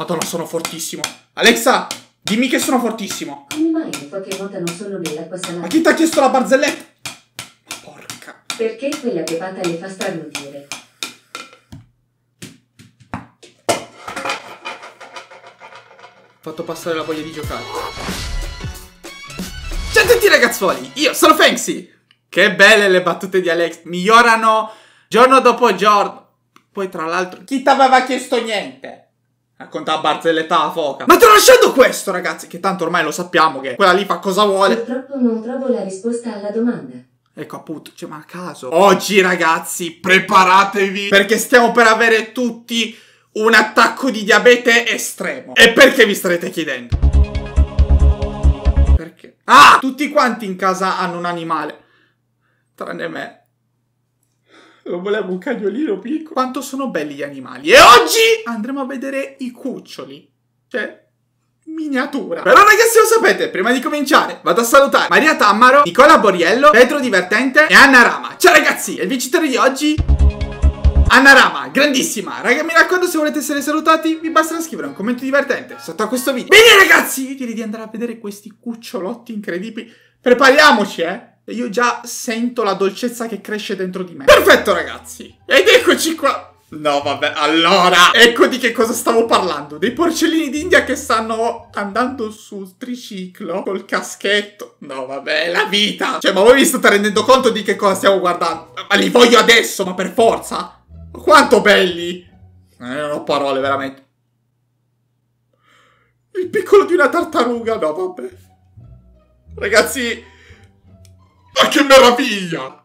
Madonna, sono fortissimo. Alexa, dimmi che sono fortissimo. Come mai le foche nuotano solo nell'acqua Ma salata? chi ti ha chiesto la barzelletta? Ma porca. Perché quella pepata le fa starnutire? Ho fatto passare la voglia di giocare. Ciao a tutti ragazzuoli, io sono Fanksy. Che belle le battute di Alex, migliorano giorno dopo giorno. Poi tra l'altro, chi ti aveva chiesto niente? Racconta barzelletta alla foca. Ma tralasciando questo ragazzi, che tanto ormai lo sappiamo che quella lì fa cosa vuole. Purtroppo non trovo la risposta alla domanda. Ecco appunto, cioè ma a caso. Oggi ragazzi, preparatevi perché stiamo per avere tutti un attacco di diabete estremo. E perché vi starete chiedendo? Perché? Ah! Tutti quanti in casa hanno un animale. Tranne me. Non volevo un cagnolino piccolo. Quanto sono belli gli animali. E oggi andremo a vedere i cuccioli. Cioè, miniatura. Però ragazzi lo sapete, prima di cominciare vado a salutare Maria Tammaro, Nicola Boriello, Pedro Divertente e Anna Rama. Ciao ragazzi, il vincitore di oggi... Anna Rama, grandissima. Raga, mi raccomando, se volete essere salutati, vi basta scrivere un commento divertente sotto a questo video. Bene ragazzi, io direi di andare a vedere questi cucciolotti incredibili. Prepariamoci, eh. E Io già sento la dolcezza che cresce dentro di me. Perfetto ragazzi. Ed eccoci qua. No, vabbè, allora, ecco di che cosa stavo parlando. Dei porcellini d'India che stanno andando sul triciclo col caschetto. No, vabbè, la vita. Cioè, ma voi vi state rendendo conto di che cosa stiamo guardando? Ma li voglio adesso, ma per forza. Quanto belli. Eh, non ho parole, veramente. Il piccolo di una tartaruga, no, vabbè. Ragazzi, ma che meraviglia!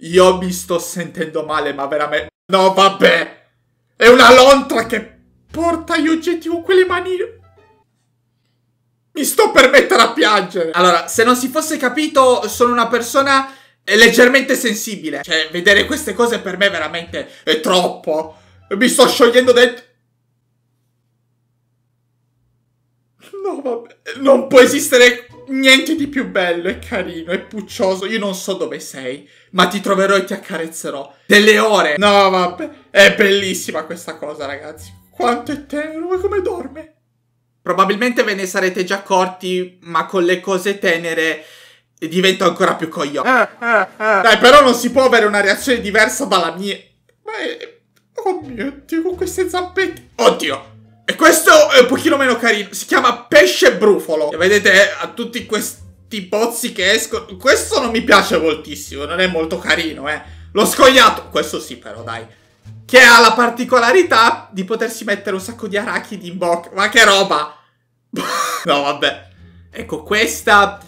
Io mi sto sentendo male, ma veramente... No, vabbè! È una lontra che porta gli oggetti con quelle manine. Mi sto per mettere a piangere. Allora, se non si fosse capito, sono una persona eh, leggermente sensibile. Cioè, vedere queste cose per me veramente è troppo. Mi sto sciogliendo dentro. No, vabbè. Non può esistere niente di più bello e carino e puccioso. Io non so dove sei, ma ti troverò e ti accarezzerò. Delle ore. No, vabbè. È bellissima questa cosa, ragazzi. Quanto è tenero, ma come dorme? Probabilmente ve ne sarete già accorti, ma con le cose tenere divento ancora più coglione. Dai, però non si può avere una reazione diversa dalla mia. Ma è... Oh mio Dio, con queste zampette. Oddio. E questo è un pochino meno carino. Si chiama pesce brufolo. E vedete eh, a tutti questi bozzi che escono. Questo non mi piace moltissimo. Non è molto carino, eh. L'ho scogliato. Questo sì, però, dai. Che ha la particolarità di potersi mettere un sacco di arachidi in bocca. Ma che roba! no, vabbè. Ecco, questa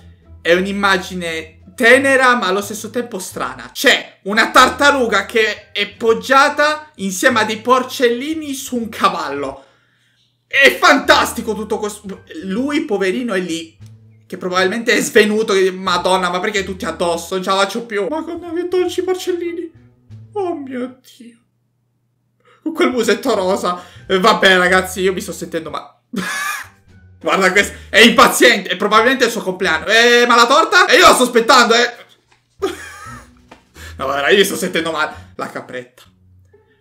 è un'immagine tenera ma allo stesso tempo strana. C'è una tartaruga che è poggiata insieme a dei porcellini su un cavallo. È fantastico tutto questo. Lui, poverino, è lì. Che probabilmente è svenuto. Madonna, ma perché tutti addosso? Non ce la faccio più. Ma guarda che dolci porcellini. Oh mio Dio. Con quel musetto rosa. Eh, vabbè, ragazzi, io mi sto sentendo ma. Guarda questo. È impaziente. E probabilmente è il suo compleanno. Eh, ma la torta? E io la sto aspettando, eh. no, guarda, io mi sto sentendo male. La capretta.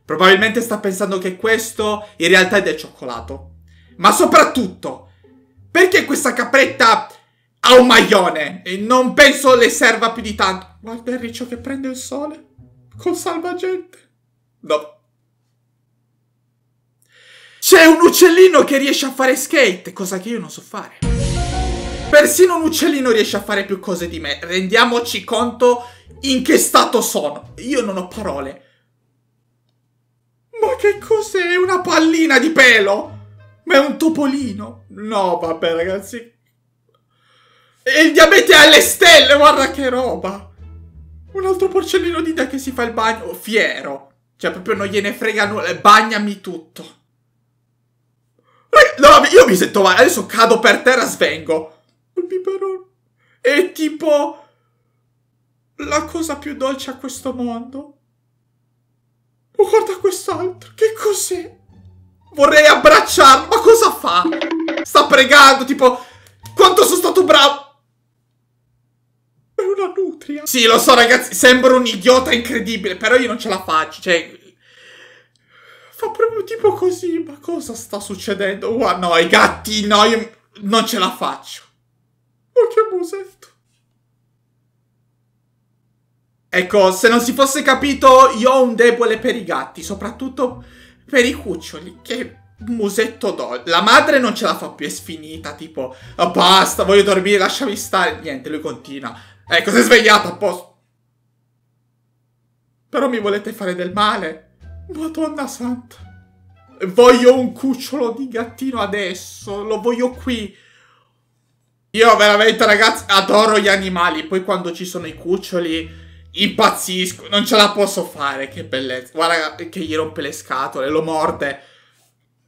Probabilmente sta pensando che questo in realtà è del cioccolato. Ma soprattutto, perché questa capretta ha un maglione? E non penso le serva più di tanto. Guarda il riccio che prende il sole. Col salvagente. No. C'è un uccellino che riesce a fare skate, cosa che io non so fare. Persino un uccellino riesce a fare più cose di me. Rendiamoci conto in che stato sono. Io non ho parole. Ma che cos'è? Una pallina di pelo? Ma è un topolino? No, vabbè, ragazzi. E il diabete alle stelle, guarda che roba. Un altro porcellino di te che si fa il bagno fiero. Cioè, proprio non gliene frega nulla. Bagnami tutto. No, io mi sento male. Adesso cado per terra, svengo. Il biberone. È tipo... La cosa più dolce a questo mondo. Oh, guarda quest'altro. Che cos'è? Vorrei abbracciarlo. Ma cosa fa? Sta pregando, tipo... Quanto sono stato bravo. È una nutria. Sì, lo so, ragazzi. Sembro un idiota incredibile. Però io non ce la faccio. Cioè... Fa proprio tipo così. Ma cosa sta succedendo? Guarda, no, i gatti, no, io non ce la faccio. Ma che musetto. Ecco, se non si fosse capito, io ho un debole per i gatti, soprattutto per i cuccioli, che musetto do. La madre non ce la fa più, è sfinita, tipo, oh, basta, voglio dormire, lasciami stare. Niente, lui continua. Ecco, si è svegliato a posto. Però mi volete fare del male? Madonna santa. Voglio un cucciolo di gattino adesso, lo voglio qui. Io veramente, ragazzi, adoro gli animali. Poi quando ci sono i cuccioli impazzisco, non ce la posso fare, che bellezza. Guarda che gli rompe le scatole, lo morde.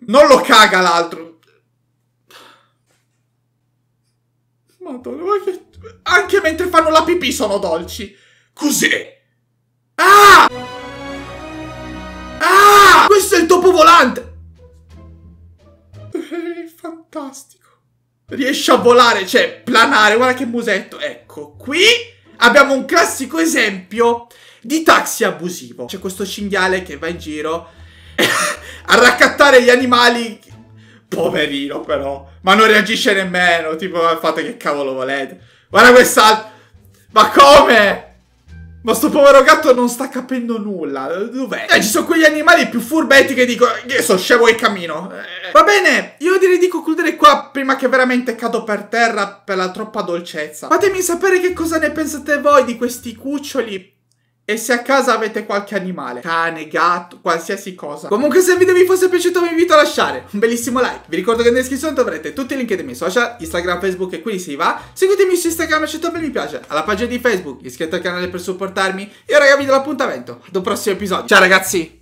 Non lo caga l'altro. Madonna, ma che... Anche mentre fanno la pipì sono dolci. Cos'è? Ah! Ah! Questo è il topo volante! È fantastico. Riesce a volare, cioè planare, guarda che musetto. Ecco, qui abbiamo un classico esempio di taxi abusivo. C'è questo cinghiale che va in giro a raccattare gli animali. Poverino però. Ma non reagisce nemmeno. Tipo, fate che cavolo volete. Guarda questa... Ma come? Ma sto povero gatto non sta capendo nulla. Dov'è? Eh, ci sono quegli animali più furbetti che dico, io sono scemo e cammino. Eh. Va bene, io direi di concludere qua prima che veramente cado per terra per la troppa dolcezza. Fatemi sapere che cosa ne pensate voi di questi cuccioli e se a casa avete qualche animale, cane, gatto, qualsiasi cosa. Comunque se il video vi fosse piaciuto vi invito a lasciare un bellissimo like. Vi ricordo che in descrizione troverete tutti i link dei miei social, Instagram, Facebook e quindi si va. Seguitemi su Instagram lasciate un bel mi piace. Alla pagina di Facebook, iscrivetevi al canale per supportarmi. E ora vi do l'appuntamento ad un prossimo episodio. Ciao ragazzi!